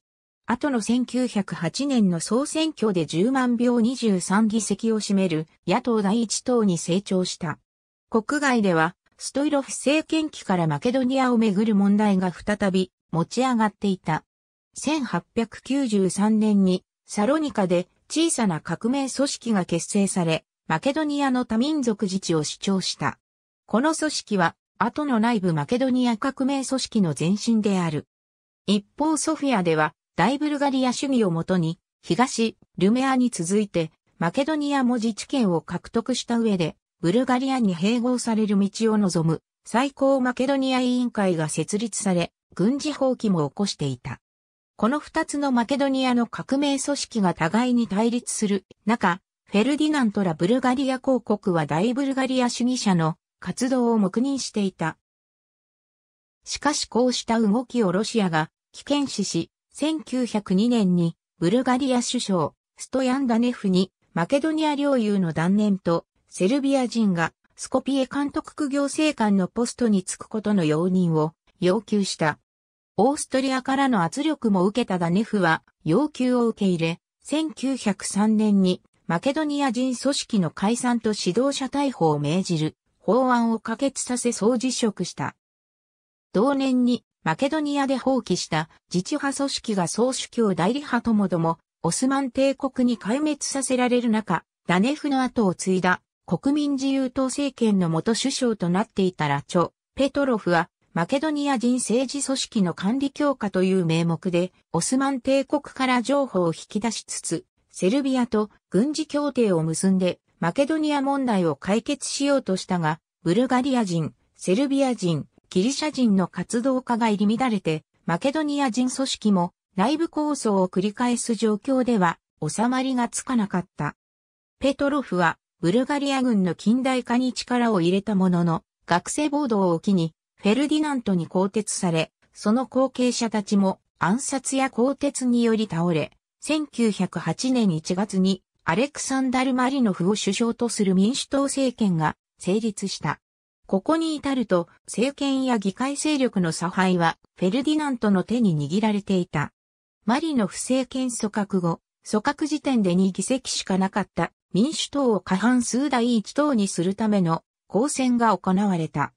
後の1908年の総選挙で10万票23議席を占める野党第一党に成長した。国外ではストイロフ政権期からマケドニアをめぐる問題が再び持ち上がっていた。1893年にサロニカで小さな革命組織が結成され、マケドニアの多民族自治を主張した。この組織は、後の内部マケドニア革命組織の前身である。一方ソフィアでは、大ブルガリア主義をもとに、東、ルメアに続いて、マケドニアも自治権を獲得した上で、ブルガリアに併合される道を望む、最高マケドニア委員会が設立され、軍事放棄も起こしていた。この二つのマケドニアの革命組織が互いに対立する中、フェルディナントらブルガリア公国は大ブルガリア主義者の活動を黙認していた。しかしこうした動きをロシアが危険視し、1902年にブルガリア首相ストヤンダネフにマケドニア領有の断念とセルビア人がスコピエ監督区行政官のポストに就くことの容認を要求した。オーストリアからの圧力も受けたダネフは要求を受け入れ、1903年にマケドニア人組織の解散と指導者逮捕を命じる法案を可決させ総辞職した。同年にマケドニアで放棄した自治派組織が総主教代理派ともどもオスマン帝国に壊滅させられる中、ダネフの後を継いだ国民自由党政権の元首相となっていたラチョ・ペトロフはマケドニア人政治組織の管理強化という名目でオスマン帝国から情報を引き出しつつ、セルビアと軍事協定を結んでマケドニア問題を解決しようとしたが、ブルガリア人、セルビア人、ギリシャ人の活動家が入り乱れて、マケドニア人組織も内部構想を繰り返す状況では収まりがつかなかった。ペトロフはブルガリア軍の近代化に力を入れたものの、学生暴動を機にフェルディナントに更迭され、その後継者たちも暗殺や更迭により倒れ、1908年1月にアレクサンダル・マリノフを首相とする民主党政権が成立した。ここに至ると政権や議会勢力の差配はフェルディナントの手に握られていた。マリノフ政権組閣後、組閣時点で2議席しかなかった民主党を過半数第一党にするための公選が行われた。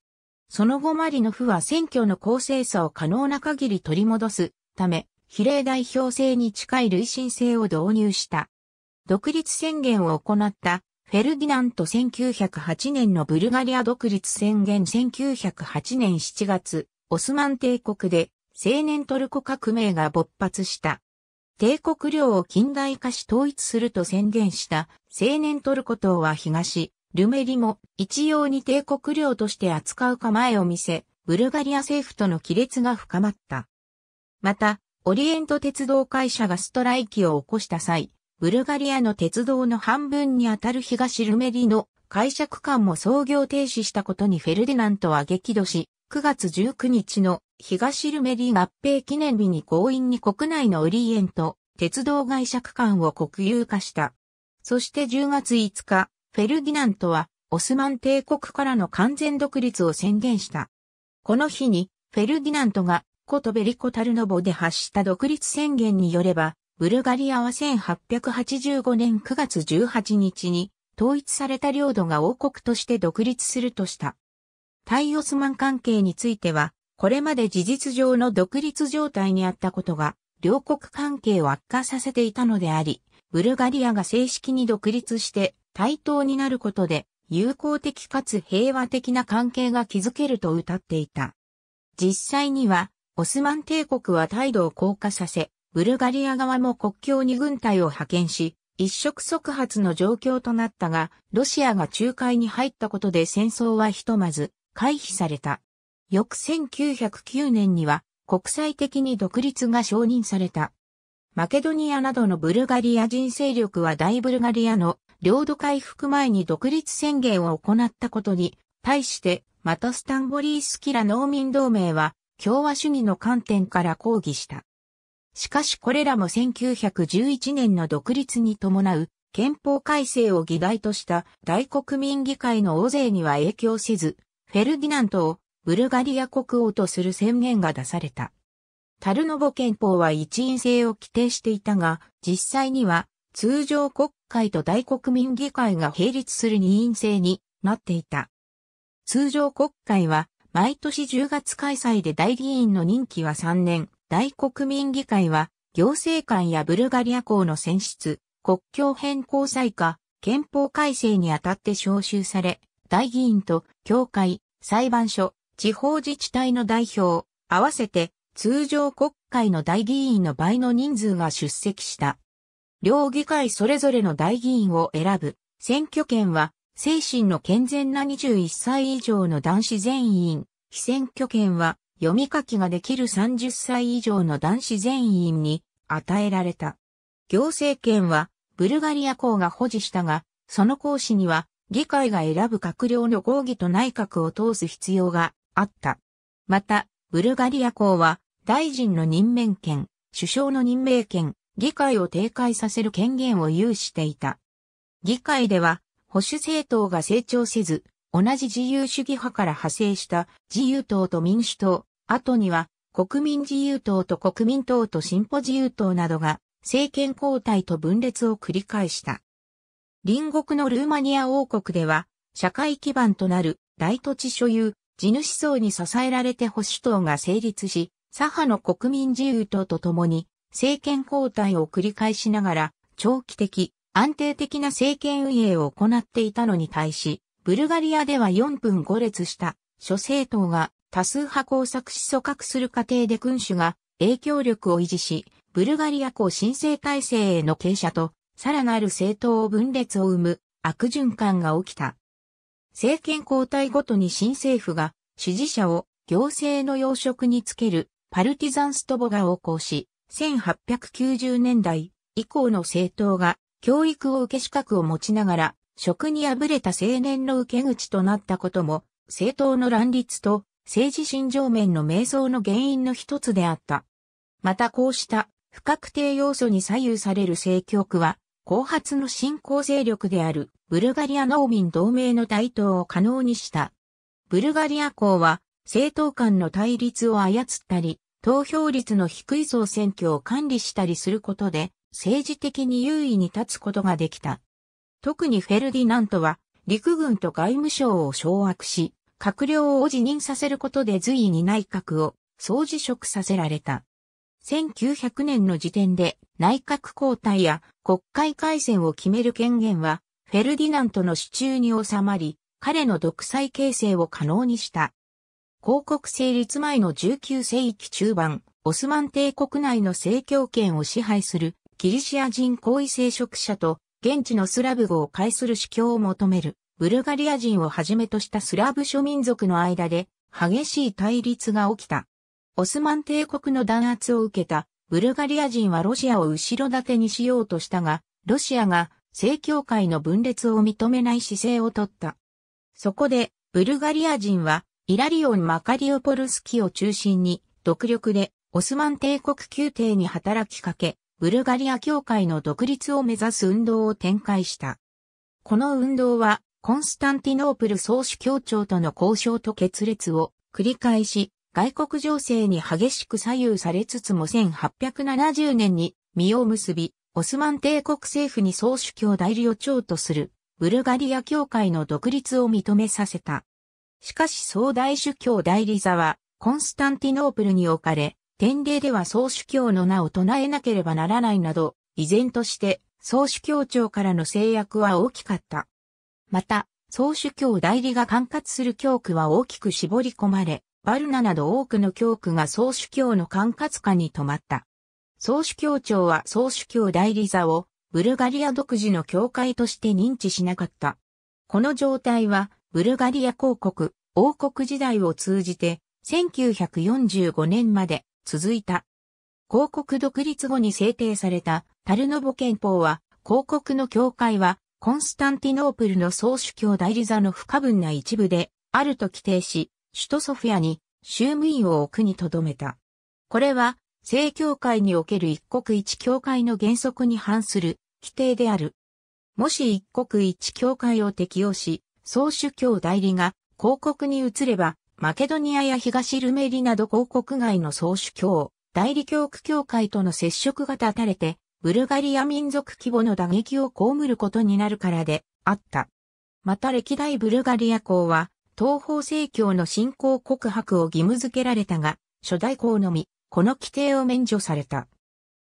その後マリノフは選挙の公正さを可能な限り取り戻すため、比例代表制に近い累進制を導入した。独立宣言を行ったフェルディナント1908年のブルガリア独立宣言1908年7月、オスマン帝国で青年トルコ革命が勃発した。帝国領を近代化し統一すると宣言した青年トルコ島は東、ルメリも一様に帝国領として扱う構えを見せ、ブルガリア政府との亀裂が深まった。また、オリエント鉄道会社がストライキを起こした際、ブルガリアの鉄道の半分にあたる東ルメリの会社区間も操業停止したことにフェルディナントは激怒し、9月19日の東ルメリ合併記念日に強引に国内のオリエント鉄道会社区間を国有化した。そして10月5日、フェルディナントはオスマン帝国からの完全独立を宣言した。この日にフェルディナントがコトベリコタルノボで発した独立宣言によれば、ブルガリアは1885年9月18日に統一された領土が王国として独立するとした。対オスマン関係については、これまで事実上の独立状態にあったことが、両国関係を悪化させていたのであり、ブルガリアが正式に独立して対等になることで、友好的かつ平和的な関係が築けると謳っていた。実際には、オスマン帝国は態度を硬化させ、ブルガリア側も国境に軍隊を派遣し、一触即発の状況となったが、ロシアが仲介に入ったことで戦争はひとまず回避された。翌1909年には国際的に独立が承認された。マケドニアなどのブルガリア人勢力は大ブルガリアの領土回復前に独立宣言を行ったことに対してマトスタンボリースキラ農民同盟は共和主義の観点から抗議した。しかしこれらも1911年の独立に伴う憲法改正を議題とした大国民議会の大勢には影響せず、フェルディナントをブルガリア国王とする宣言が出された。タルノボ憲法は一員制を規定していたが、実際には通常国会と大国民議会が並立する二院制になっていた。通常国会は毎年10月開催で大議員の任期は3年、大国民議会は行政官やブルガリア公の選出、国境変更再化、憲法改正にあたって招集され、大議員と教会、裁判所、地方自治体の代表、合わせて通常国会の大議員の倍の人数が出席した。両議会それぞれの大議員を選ぶ。選挙権は精神の健全な21歳以上の男子全員、非選挙権は読み書きができる30歳以上の男子全員に与えられた。行政権はブルガリア公が保持したが、その行使には議会が選ぶ閣僚の合議と内閣を通す必要があった。また、ブルガリア公は大臣の任免権、首相の任命権、議会を停会させる権限を有していた。議会では保守政党が成長せず、同じ自由主義派から派生した自由党と民主党、後には国民自由党と国民党と進歩自由党などが政権交代と分裂を繰り返した。隣国のルーマニア王国では社会基盤となる大土地所有、地主層に支えられて保守党が成立し、左派の国民自由党と共に政権交代を繰り返しながら、長期的、安定的な政権運営を行っていたのに対し、ブルガリアでは4分5列した諸政党が多数派工作し組閣する過程で君主が影響力を維持し、ブルガリア公新政体制への傾斜と、さらなる政党分裂を生む悪循環が起きた。政権交代ごとに新政府が支持者を行政の要職につけるパルティザンストボが横行し、1890年代以降の政党が教育を受け資格を持ちながら職に敗れた青年の受け口となったことも政党の乱立と政治心情面の迷走の原因の一つであった。またこうした不確定要素に左右される政局は後発の新興勢力であるブルガリア農民同盟の台頭を可能にした。ブルガリア公は政党間の対立を操ったり、投票率の低い総選挙を管理したりすることで政治的に優位に立つことができた。特にフェルディナントは陸軍と外務省を掌握し、閣僚を辞任させることで随意に内閣を総辞職させられた。1900年の時点で内閣交代や国会改選を決める権限はフェルディナントの手中に収まり、彼の独裁形成を可能にした。広告成立前の19世紀中盤、オスマン帝国内の政教権を支配するギリシア人高位聖職者と現地のスラブ語を介する主教を求めるブルガリア人をはじめとしたスラブ諸民族の間で激しい対立が起きた。オスマン帝国の弾圧を受けたブルガリア人はロシアを後ろ盾にしようとしたが、ロシアが正教会の分裂を認めない姿勢をとった。そこで、ブルガリア人は、イラリオン・マカリオポルスキを中心に、独力で、オスマン帝国宮廷に働きかけ、ブルガリア教会の独立を目指す運動を展開した。この運動は、コンスタンティノープル総主教庁との交渉と決裂を繰り返し、外国情勢に激しく左右されつつも1870年に実を結び、オスマン帝国政府に総主教代理を長とするブルガリア教会の独立を認めさせた。しかし総大主教代理座はコンスタンティノープルに置かれ、典礼では総主教の名を唱えなければならないなど、依然として総主教庁からの制約は大きかった。また、総主教代理が管轄する教区は大きく絞り込まれ、バルナなど多くの教区が総主教の管轄下に止まった。総主教庁は総主教代理座をブルガリア独自の教会として認知しなかった。この状態はブルガリア公国、王国時代を通じて1945年まで続いた。広告独立後に制定されたタルノボ憲法は広告の教会はコンスタンティノープルの総主教代理座の不可分な一部であると規定し、首都ソフィアに州務員を置くに留めた。これは、正教会における一国一教会の原則に反する規定である。もし一国一教会を適用し、総主教代理が広告に移れば、マケドニアや東ルメリなど広告外の総主教、代理教区教会との接触が断たれて、ブルガリア民族規模の打撃を被ることになるからであった。また歴代ブルガリア公は、東方正教の信仰告白を義務付けられたが、初代公のみ、この規定を免除された。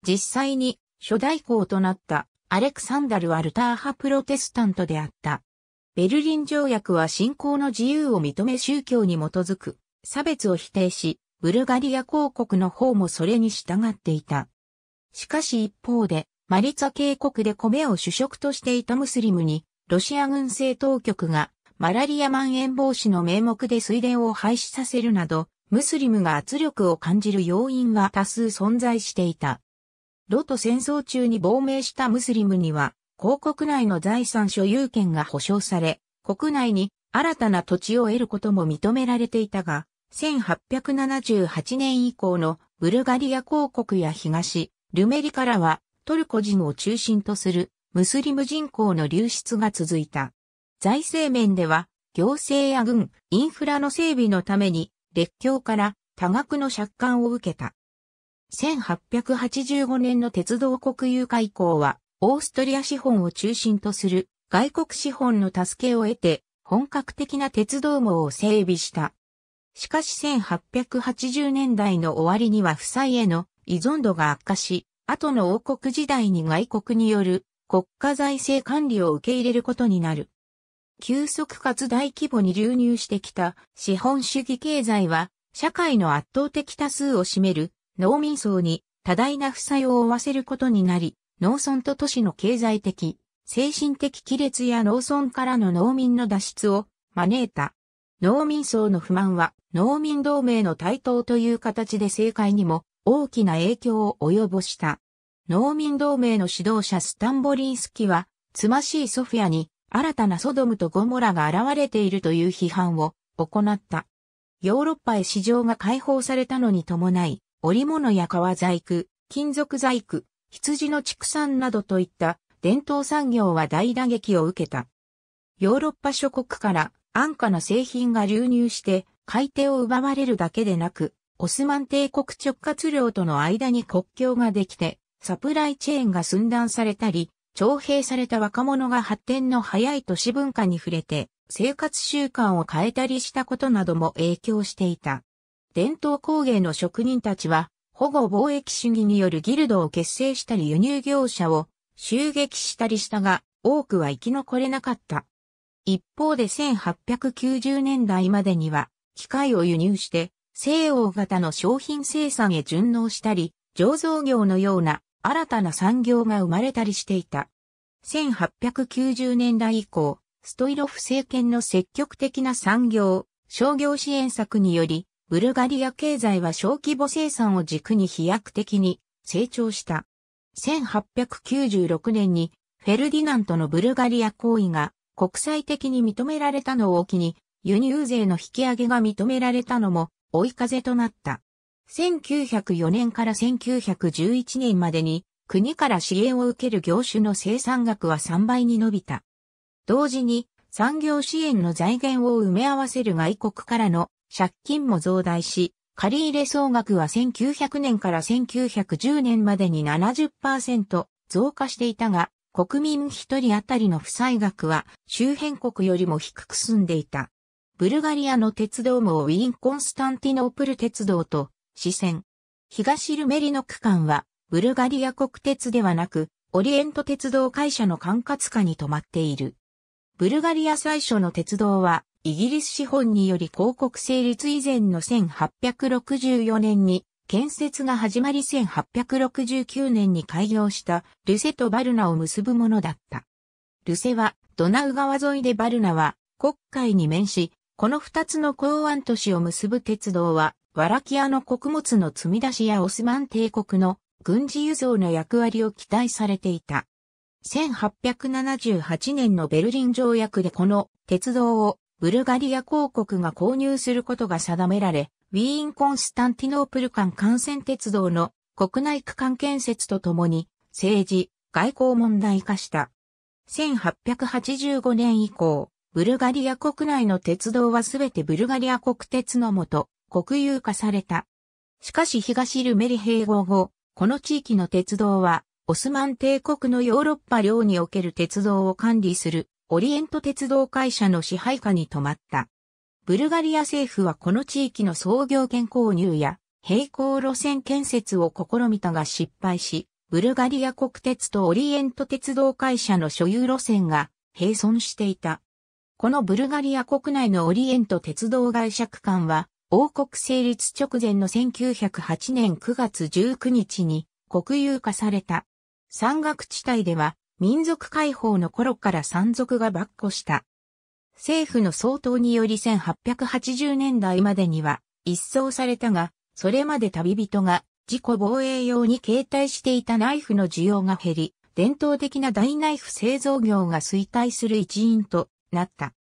実際に、初代公となったアレクサンダル・アルター派プロテスタントであった。ベルリン条約は信仰の自由を認め宗教に基づく差別を否定し、ブルガリア公国の方もそれに従っていた。しかし一方で、マリツァ渓谷で米を主食としていたムスリムに、ロシア軍政当局がマラリア蔓延防止の名目で水田を廃止させるなど、ムスリムが圧力を感じる要因は多数存在していた。ロと戦争中に亡命したムスリムには、広告内の財産所有権が保障され、国内に新たな土地を得ることも認められていたが、1878年以降のブルガリア公国や東、ルメリからはトルコ人を中心とするムスリム人口の流出が続いた。財政面では、行政や軍、インフラの整備のために、列強から多額の借款を受けた。1885年の鉄道国有化以降は、オーストリア資本を中心とする外国資本の助けを得て、本格的な鉄道網を整備した。しかし1880年代の終わりには負債への依存度が悪化し、後の王国時代に外国による国家財政管理を受け入れることになる。急速かつ大規模に流入してきた資本主義経済は社会の圧倒的多数を占める農民層に多大な負債を負わせることになり、農村と都市の経済的、精神的亀裂や農村からの農民の脱出を招いた。農民層の不満は農民同盟の台頭という形で政界にも大きな影響を及ぼした。農民同盟の指導者スタンボリンスキは、つましいソフィアに新たなソドムとゴモラが現れているという批判を行った。ヨーロッパへ市場が開放されたのに伴い、織物や革細工、金属細工、羊の畜産などといった伝統産業は大打撃を受けた。ヨーロッパ諸国から安価な製品が流入して買い手を奪われるだけでなく、オスマン帝国直轄領との間に国境ができて、サプライチェーンが寸断されたり、徴兵された若者が発展の早い都市文化に触れて、生活習慣を変えたりしたことなども影響していた。伝統工芸の職人たちは、保護貿易主義によるギルドを結成したり輸入業者を襲撃したりしたが、多くは生き残れなかった。一方で1890年代までには、機械を輸入して、西欧型の商品生産へ順応したり、醸造業のような新たな産業が生まれたりしていた。1890年代以降、ストイロフ政権の積極的な産業、商業支援策により、ブルガリア経済は小規模生産を軸に飛躍的に成長した。1896年にフェルディナントのブルガリア行為が国際的に認められたのを機に輸入税の引き上げが認められたのも追い風となった。1904年から1911年までに国から支援を受ける業種の生産額は3倍に伸びた。同時に産業支援の財源を埋め合わせる外国からの借金も増大し、借入総額は1900年から1910年までに70%増加していたが、国民一人当たりの負債額は周辺国よりも低く済んでいた。ブルガリアの鉄道網ウィーン・コンスタンティノープル鉄道と、支線。東ルメリの区間は、ブルガリア国鉄ではなく、オリエント鉄道会社の管轄下に止まっている。ブルガリア最初の鉄道は、イギリス資本により広告成立以前の1864年に建設が始まり1869年に開業したルセとバルナを結ぶものだった。ルセはドナウ川沿いでバルナは国海に面し、この二つの港湾都市を結ぶ鉄道は、ワラキアの穀物の積み出しやオスマン帝国の軍事輸送の役割を期待されていた。1878年のベルリン条約でこの鉄道をブルガリア公国が購入することが定められ、ウィーン・コンスタンティノープル間幹線鉄道の国内区間建設とともに政治、外交問題化した。1885年以降、ブルガリア国内の鉄道はすべてブルガリア国鉄のもと、国有化された。しかし東ルメリ併合後、この地域の鉄道は、オスマン帝国のヨーロッパ領における鉄道を管理する、オリエント鉄道会社の支配下に止まった。ブルガリア政府はこの地域の創業権購入や、並行路線建設を試みたが失敗し、ブルガリア国鉄とオリエント鉄道会社の所有路線が並存していた。このブルガリア国内のオリエント鉄道会社区間は、王国成立直前の1908年9月19日に国有化された。山岳地帯では民族解放の頃から山賊が跋扈した。政府の総統により1880年代までには一掃されたが、それまで旅人が自己防衛用に携帯していたナイフの需要が減り、伝統的な大ナイフ製造業が衰退する一因となった。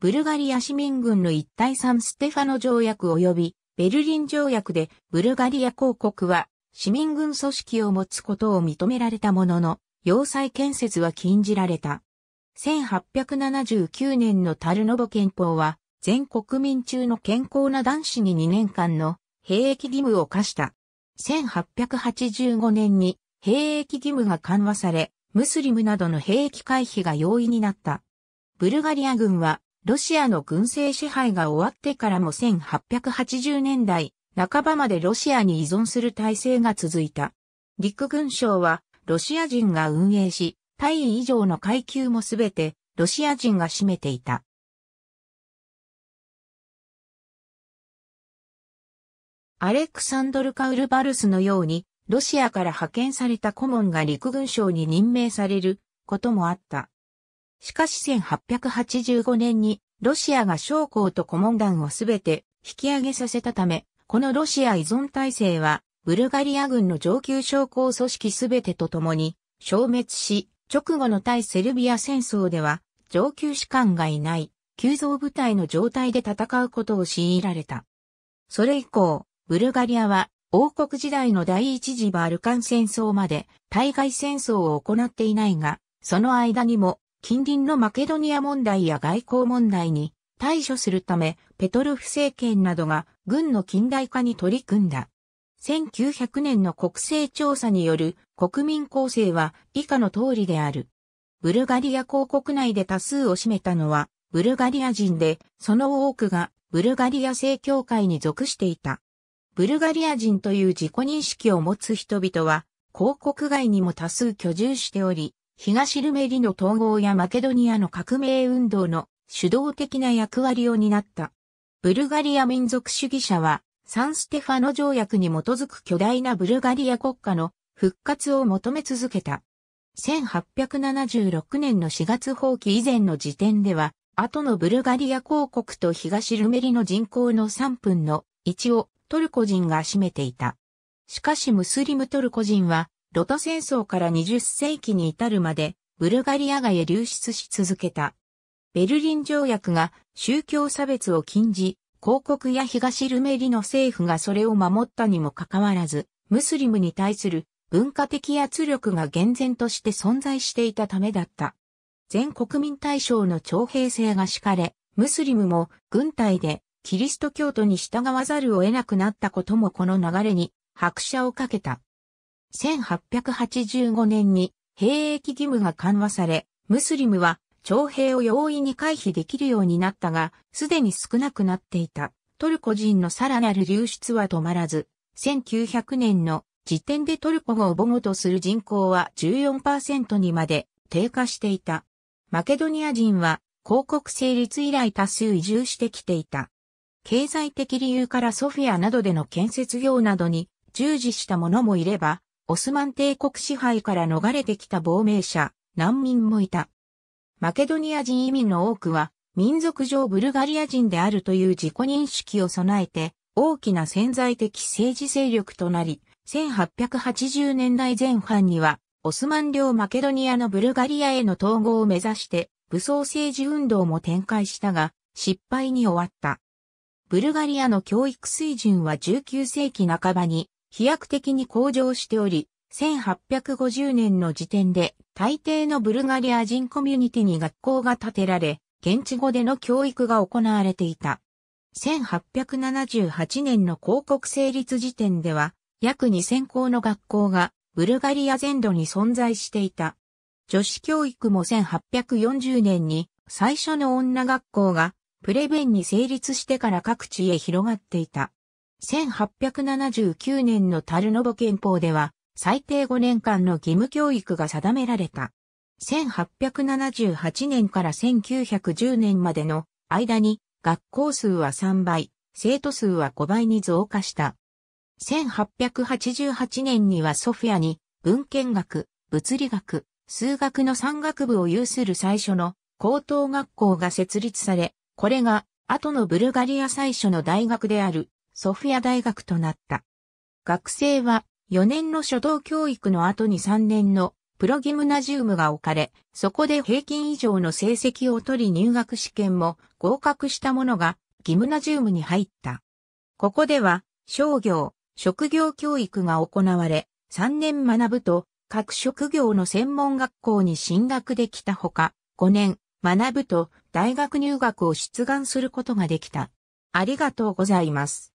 ブルガリア市民軍の一体サンステファノ条約及びベルリン条約でブルガリア公国は市民軍組織を持つことを認められたものの、要塞建設は禁じられた。1879年のタルノボ憲法は全国民中の健康な男子に2年間の兵役義務を課した。1885年に兵役義務が緩和され、ムスリムなどの兵役回避が容易になった。ブルガリア軍は、ロシアの軍政支配が終わってからも1880年代半ばまでロシアに依存する体制が続いた。陸軍省はロシア人が運営し、大尉以上の階級もすべてロシア人が占めていた。アレクサンドル・カウルバルスのように、ロシアから派遣された顧問が陸軍省に任命されることもあった。しかし1885年にロシアが将校と顧問団をすべて引き上げさせたため、このロシア依存体制はブルガリア軍の上級将校組織すべてとともに消滅し、直後の対セルビア戦争では上級士官がいない急増部隊の状態で戦うことを強いられた。それ以降、ブルガリアは王国時代の第一次バルカン戦争まで対外戦争を行っていないが、その間にも近隣のマケドニア問題や外交問題に対処するため、ペトロフ政権などが軍の近代化に取り組んだ。1900年の国勢調査による国民構成は以下の通りである。ブルガリア公国内で多数を占めたのはブルガリア人で、その多くがブルガリア正教会に属していた。ブルガリア人という自己認識を持つ人々は、広国外にも多数居住しており、東ルメリの統合やマケドニアの革命運動の主導的な役割を担った。ブルガリア民族主義者は、サンステファノ条約に基づく巨大なブルガリア国家の復活を求め続けた。1876年の4月放棄以前の時点では、後のブルガリア公国と東ルメリの人口の3分の1をトルコ人が占めていた。しかしムスリムトルコ人は、ロト戦争から20世紀に至るまで、ブルガリア外へ流出し続けた。ベルリン条約が宗教差別を禁じ、広告や東ルメリの政府がそれを守ったにもかかわらず、ムスリムに対する文化的圧力が厳然として存在していたためだった。全国民対象の徴兵制が敷かれ、ムスリムも軍隊でキリスト教徒に従わざるを得なくなったこともこの流れに拍車をかけた。1885年に兵役義務が緩和され、ムスリムは徴兵を容易に回避できるようになったが、すでに少なくなっていた。トルコ人のさらなる流出は止まらず、1900年の時点でトルコ語を母語とする人口は14%にまで低下していた。マケドニア人は広告成立以来多数移住してきていた。経済的理由からソフィアなどでの建設業などに従事した者もいれば、オスマン帝国支配から逃れてきた亡命者、難民もいた。マケドニア人移民の多くは、民族上ブルガリア人であるという自己認識を備えて、大きな潜在的政治勢力となり、1880年代前半には、オスマン領マケドニアのブルガリアへの統合を目指して、武装政治運動も展開したが、失敗に終わった。ブルガリアの教育水準は19世紀半ばに飛躍的に向上しており、1850年の時点で大抵のブルガリア人コミュニティに学校が建てられ、現地語での教育が行われていた。1878年の広告成立時点では、約2000校の学校がブルガリア全土に存在していた。女子教育も1840年に最初の女学校がプレベンに成立してから各地へ広がっていた。1879年のタルノボ憲法では、最低5年間の義務教育が定められた。1878年から1910年までの間に学校数は3倍、生徒数は5倍に増加した。1888年にはソフィアに文献学、物理学、数学の3学部を有する最初の高等学校が設立され、これが後のブルガリア最初の大学であるソフィア大学となった。学生は4年の初等教育の後に3年のプロギムナジウムが置かれ、そこで平均以上の成績を取り入学試験も合格した者がギムナジウムに入った。ここでは商業、職業教育が行われ、3年学ぶと各職業の専門学校に進学できたほか、5年学ぶと大学入学を出願することができた。ありがとうございます。